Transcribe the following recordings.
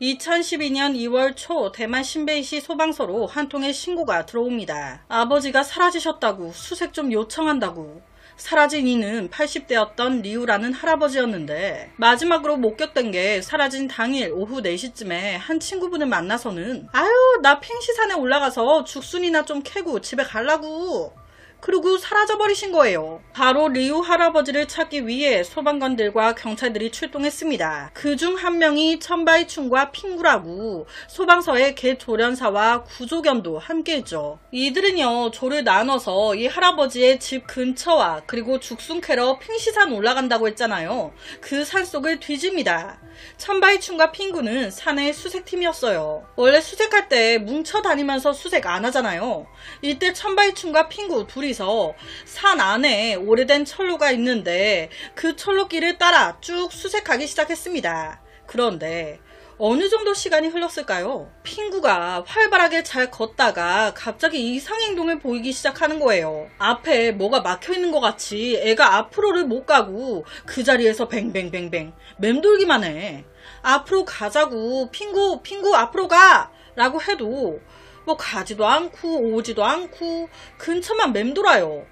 2012년 2월 초 대만 신베이시 소방서로 한 통의 신고가 들어옵니다. 아버지가 사라지셨다고 수색 좀 요청한다고 사라진 이는 80대였던 리우라는 할아버지였는데 마지막으로 목격된 게 사라진 당일 오후 4시쯤에 한 친구분을 만나서는 아유 나 핑시산에 올라가서 죽순이나 좀 캐고 집에 갈라고 그리고 사라져버리신 거예요. 바로 리우 할아버지를 찾기 위해 소방관들과 경찰들이 출동했습니다. 그 중 한 명이 천바이춘과 핑구라고 소방서의 개조련사와 구조견도 함께했죠. 이들은요 조를 나눠서 이 할아버지의 집 근처와 그리고 죽순 캐러 핑시산 올라간다고 했잖아요. 그 산속을 뒤집니다. 천바이춘과 핑구는 산의 수색팀이었어요. 원래 수색할 때 뭉쳐 다니면서 수색 안 하잖아요. 이때 천바이춘과 핑구 둘이 서 산 안에 오래된 철로가 있는데 그 철로길을 따라 쭉 수색하기 시작했습니다. 그런데 어느 정도 시간이 흘렀을까요? 핑구가 활발하게 잘 걷다가 갑자기 이상 행동을 보이기 시작하는 거예요. 앞에 뭐가 막혀 있는 것 같이 애가 앞으로를 못 가고 그 자리에서 뱅뱅뱅뱅 맴돌기만 해. 앞으로 가자고 핑구 핑구 앞으로 가 라고 해도 뭐 가지도 않고 오지도 않고 근처만 맴돌아요.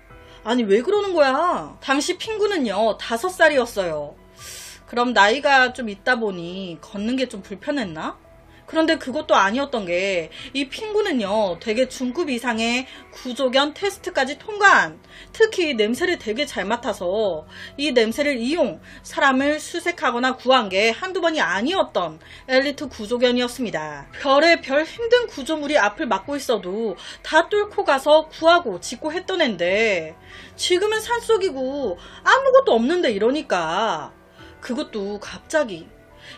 아니 왜 그러는 거야? 당시 핑구는요 다섯 살이었어요. 그럼 나이가 좀 있다 보니 걷는 게 좀 불편했나? 그런데 그것도 아니었던 게 이 핑구는요 되게 중급 이상의 구조견 테스트까지 통과한 특히 냄새를 되게 잘 맡아서 이 냄새를 이용 사람을 수색하거나 구한 게 한두 번이 아니었던 엘리트 구조견이었습니다. 별의 별 힘든 구조물이 앞을 막고 있어도 다 뚫고 가서 구하고 짓고 했던 앤데 지금은 산속이고 아무것도 없는데 이러니까 그것도 갑자기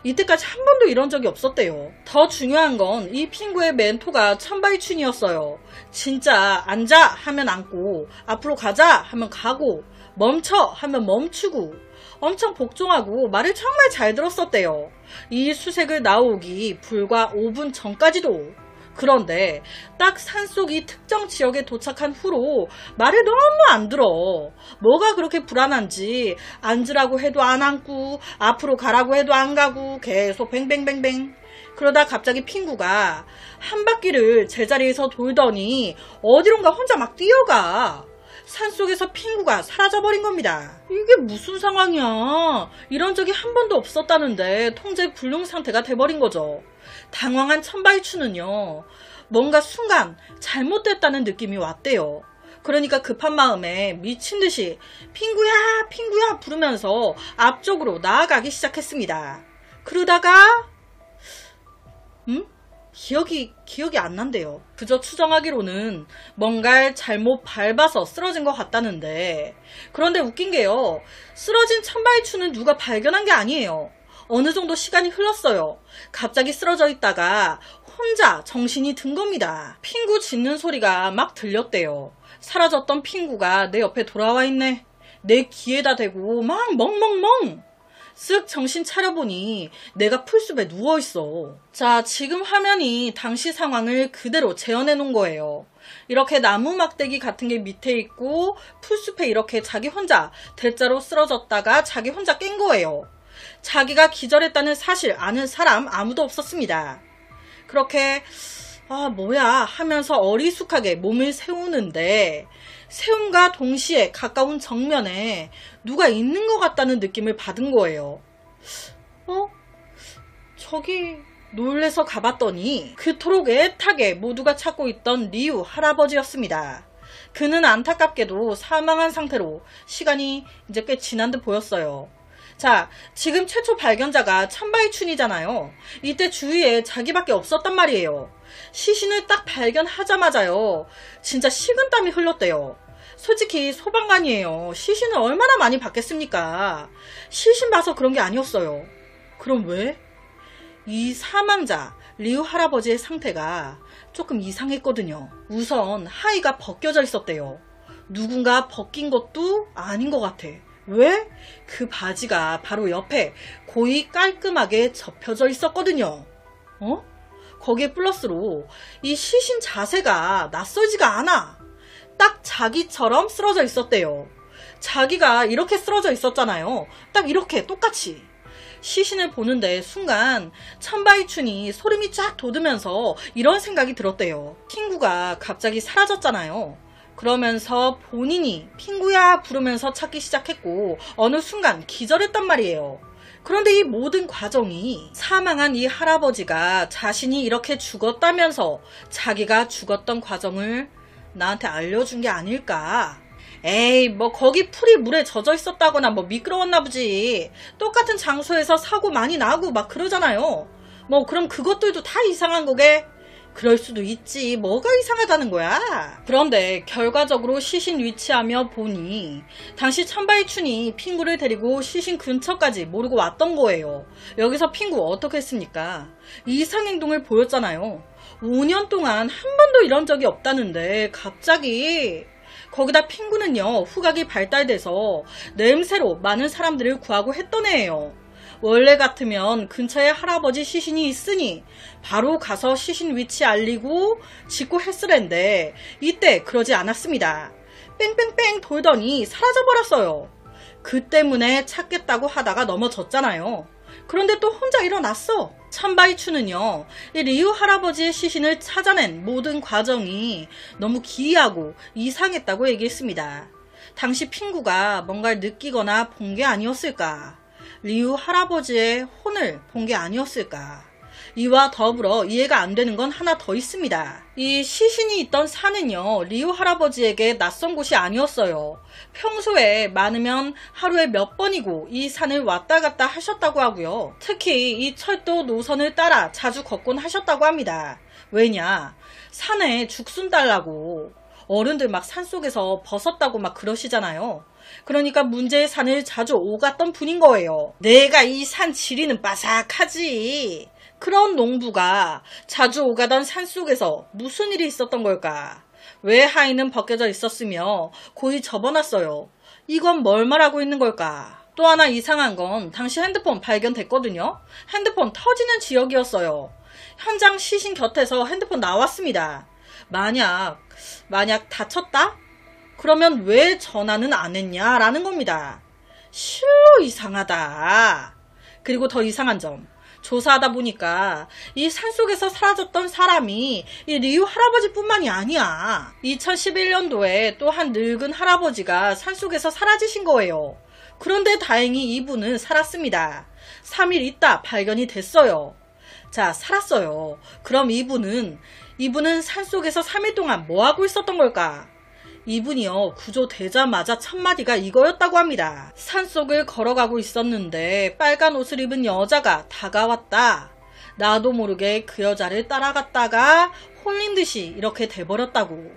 이때까지 한 번도 이런 적이 없었대요. 더 중요한 건 이 핑구의 멘토가 천바이춘이었어요. 진짜 앉아 하면 앉고 앞으로 가자 하면 가고 멈춰 하면 멈추고 엄청 복종하고 말을 정말 잘 들었었대요. 이 수색을 나오기 불과 5분 전까지도 그런데 딱 산속 이 특정 지역에 도착한 후로 말을 너무 안 들어. 뭐가 그렇게 불안한지 앉으라고 해도 안 앉고 앞으로 가라고 해도 안 가고 계속 뱅뱅뱅뱅. 그러다 갑자기 핑구가 한 바퀴를 제자리에서 돌더니 어디론가 혼자 막 뛰어가. 산속에서 핑구가 사라져버린 겁니다. 이게 무슨 상황이야. 이런 적이 한 번도 없었다는데 통제 불능 상태가 돼버린 거죠. 당황한 천바이추는요. 뭔가 순간 잘못됐다는 느낌이 왔대요. 그러니까 급한 마음에 미친 듯이 핑구야 핑구야 부르면서 앞쪽으로 나아가기 시작했습니다. 그러다가 음? 기억이 기억이 안 난대요. 그저 추정하기로는 뭔가를 잘못 밟아서 쓰러진 것 같다는데 그런데 웃긴 게요. 쓰러진 천바이추는 누가 발견한 게 아니에요. 어느 정도 시간이 흘렀어요. 갑자기 쓰러져 있다가 혼자 정신이 든 겁니다. 핑구 짖는 소리가 막 들렸대요. 사라졌던 핑구가 내 옆에 돌아와 있네. 내 귀에다 대고 막 멍멍멍. 쓱 정신 차려보니 내가 풀숲에 누워있어. 자, 지금 화면이 당시 상황을 그대로 재현해 놓은 거예요. 이렇게 나무 막대기 같은 게 밑에 있고 풀숲에 이렇게 자기 혼자 대자로 쓰러졌다가 자기 혼자 깬 거예요. 자기가 기절했다는 사실 아는 사람 아무도 없었습니다. 그렇게 아 뭐야 하면서 어리숙하게 몸을 세우는데 세움과 동시에 가까운 정면에 누가 있는 것 같다는 느낌을 받은 거예요. 어? 저기 놀래서 가봤더니 그토록 애타게 모두가 찾고 있던 리우 할아버지였습니다. 그는 안타깝게도 사망한 상태로 시간이 이제 꽤 지난 듯 보였어요. 자, 지금 최초 발견자가 참바이춘이잖아요. 이때 주위에 자기밖에 없었단 말이에요. 시신을 딱 발견하자마자요. 진짜 식은땀이 흘렀대요. 솔직히 소방관이에요. 시신을 얼마나 많이 봤겠습니까? 시신 봐서 그런 게 아니었어요. 그럼 왜? 이 사망자 리우 할아버지의 상태가 조금 이상했거든요. 우선 하의가 벗겨져 있었대요. 누군가 벗긴 것도 아닌 것 같아. 왜? 그 바지가 바로 옆에 고이 깔끔하게 접혀져 있었거든요. 어? 거기에 플러스로 이 시신 자세가 낯설지가 않아. 딱 자기처럼 쓰러져 있었대요. 자기가 이렇게 쓰러져 있었잖아요. 딱 이렇게 똑같이. 시신을 보는데 순간 천바이춘이 소름이 쫙 돋으면서 이런 생각이 들었대요. 핑구가 갑자기 사라졌잖아요. 그러면서 본인이 핑구야 부르면서 찾기 시작했고 어느 순간 기절했단 말이에요. 그런데 이 모든 과정이 사망한 이 할아버지가 자신이 이렇게 죽었다면서 자기가 죽었던 과정을 나한테 알려준 게 아닐까. 에이, 뭐, 거기 풀이 물에 젖어 있었다거나 뭐 미끄러웠나 보지. 똑같은 장소에서 사고 많이 나고 막 그러잖아요. 뭐, 그럼 그것들도 다 이상한 거게? 그럴 수도 있지. 뭐가 이상하다는 거야? 그런데 결과적으로 시신 위치하며 보니 당시 천바이춘이 핑구를 데리고 시신 근처까지 모르고 왔던 거예요. 여기서 핑구 어떻게 했습니까? 이상 행동을 보였잖아요. 5년 동안 한 번도 이런 적이 없다는데 갑자기 거기다 핑구는요 후각이 발달돼서 냄새로 많은 사람들을 구하고 했던 애예요. 원래 같으면 근처에 할아버지 시신이 있으니 바로 가서 시신 위치 알리고 짓고 했으랜데 이때 그러지 않았습니다. 뺑뺑뺑 돌더니 사라져버렸어요. 그 때문에 찾겠다고 하다가 넘어졌잖아요. 그런데 또 혼자 일어났어. 참바이추는요, 리우 할아버지의 시신을 찾아낸 모든 과정이 너무 기이하고 이상했다고 얘기했습니다. 당시 핑구가 뭔가를 느끼거나 본 게 아니었을까. 리우 할아버지의 혼을 본 게 아니었을까. 이와 더불어 이해가 안 되는 건 하나 더 있습니다. 이 시신이 있던 산은요, 리우 할아버지에게 낯선 곳이 아니었어요. 평소에 많으면 하루에 몇 번이고 이 산을 왔다 갔다 하셨다고 하고요. 특히 이 철도 노선을 따라 자주 걷곤 하셨다고 합니다. 왜냐? 산에 죽순 달라고 어른들 막 산속에서 벗었다고 막 그러시잖아요. 그러니까 문제의 산을 자주 오갔던 분인 거예요. 내가 이 산 지리는 바삭하지. 그런 농부가 자주 오가던 산 속에서 무슨 일이 있었던 걸까? 왜 하인은 벗겨져 있었으며 고이 접어놨어요. 이건 뭘 말하고 있는 걸까? 또 하나 이상한 건 당시 핸드폰 발견됐거든요. 핸드폰 터지는 지역이었어요. 현장 시신 곁에서 핸드폰 나왔습니다. 만약, 만약 다쳤다? 그러면 왜 전화는 안 했냐라는 겁니다. 실로 이상하다. 그리고 더 이상한 점. 조사하다 보니까 이 산속에서 사라졌던 사람이 이 리우 할아버지뿐만이 아니야. 2011년도에 또 한 늙은 할아버지가 산속에서 사라지신 거예요. 그런데 다행히 이분은 살았습니다. 3일 있다 발견이 됐어요. 자, 살았어요. 그럼 이분은, 이분은 산속에서 3일 동안 뭐 하고 있었던 걸까? 이분이요 구조되자마자 첫마디가 이거였다고 합니다. 산속을 걸어가고 있었는데 빨간 옷을 입은 여자가 다가왔다. 나도 모르게 그 여자를 따라갔다가 홀린 듯이 이렇게 돼버렸다고.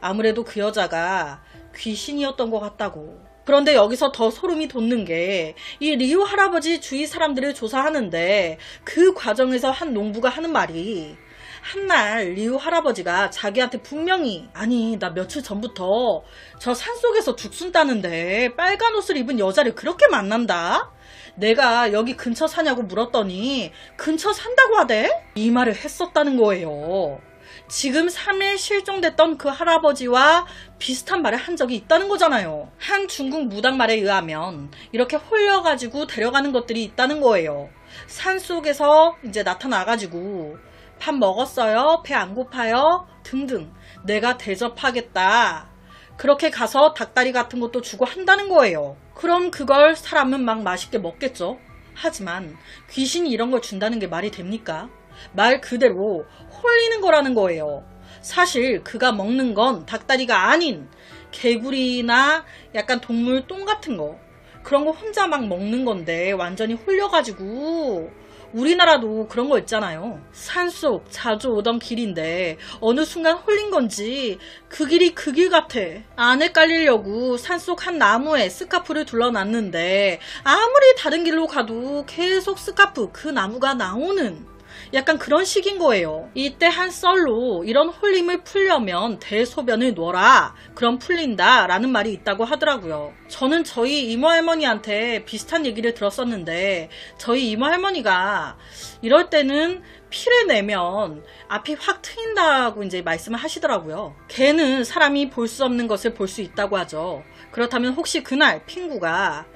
아무래도 그 여자가 귀신이었던 것 같다고. 그런데 여기서 더 소름이 돋는 게 이 리우 할아버지 주위 사람들을 조사하는데 그 과정에서 한 농부가 하는 말이 한날 리우 할아버지가 자기한테 분명히 아니 나 며칠 전부터 저 산속에서 죽순 따는데 빨간 옷을 입은 여자를 그렇게 만난다? 내가 여기 근처 사냐고 물었더니 근처 산다고 하대? 이 말을 했었다는 거예요. 지금 3일 실종됐던 그 할아버지와 비슷한 말을 한 적이 있다는 거잖아요. 한 중국 무당 말에 의하면 이렇게 홀려가지고 데려가는 것들이 있다는 거예요. 산 속에서 이제 나타나가지고 밥 먹었어요? 배 안 고파요? 등등. 내가 대접하겠다. 그렇게 가서 닭다리 같은 것도 주고 한다는 거예요. 그럼 그걸 사람은 막 맛있게 먹겠죠. 하지만 귀신이 이런 걸 준다는 게 말이 됩니까? 말 그대로 홀리는 거라는 거예요. 사실 그가 먹는 건 닭다리가 아닌 개구리나 약간 동물 똥 같은 거. 그런 거 혼자 막 먹는 건데 완전히 홀려가지고 우리나라도 그런 거 있잖아요. 산속 자주 오던 길인데 어느 순간 홀린 건지 그 길이 그 길 같아. 안 헷갈리려고 산속 한 나무에 스카프를 둘러놨는데 아무리 다른 길로 가도 계속 스카프 그 나무가 나오는 약간 그런 식인 거예요. 이때 한 썰로 이런 홀림을 풀려면 대소변을 놓아라. 그럼 풀린다. 라는 말이 있다고 하더라고요. 저는 저희 이모 할머니한테 비슷한 얘기를 들었었는데 저희 이모 할머니가 이럴 때는 피를 내면 앞이 확 트인다고 이제 말씀을 하시더라고요. 개는 사람이 볼 수 없는 것을 볼 수 있다고 하죠. 그렇다면 혹시 그날 핑구가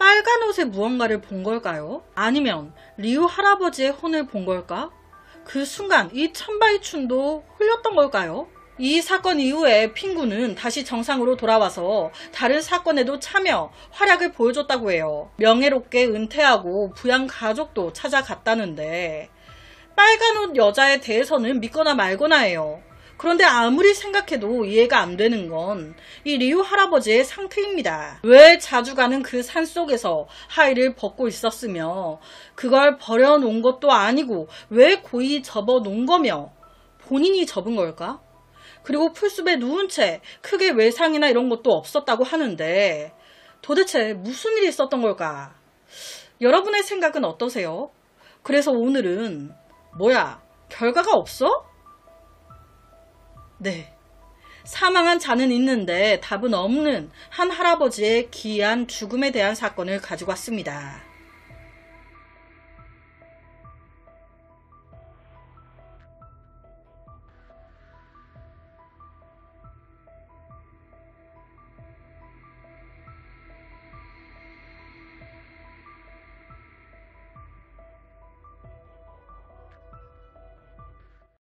빨간 옷에 무언가를 본 걸까요? 아니면 리우 할아버지의 혼을 본 걸까? 그 순간 이 천바이춘도 흘렸던 걸까요? 이 사건 이후에 핑구는 다시 정상으로 돌아와서 다른 사건에도 참여, 활약을 보여줬다고 해요. 명예롭게 은퇴하고 부양 가족도 찾아갔다는데 빨간 옷 여자에 대해서는 믿거나 말거나 해요. 그런데 아무리 생각해도 이해가 안 되는 건 이 리우 할아버지의 상태입니다. 왜 자주 가는 그 산 속에서 하의를 벗고 있었으며 그걸 버려놓은 것도 아니고 왜 고이 접어 놓은 거며 본인이 접은 걸까? 그리고 풀숲에 누운 채 크게 외상이나 이런 것도 없었다고 하는데 도대체 무슨 일이 있었던 걸까? 여러분의 생각은 어떠세요? 그래서 오늘은 뭐야 결과가 없어? 네. 사망한 자는 있는데 답은 없는 한 할아버지의 기이한 죽음에 대한 사건을 가지고 왔습니다.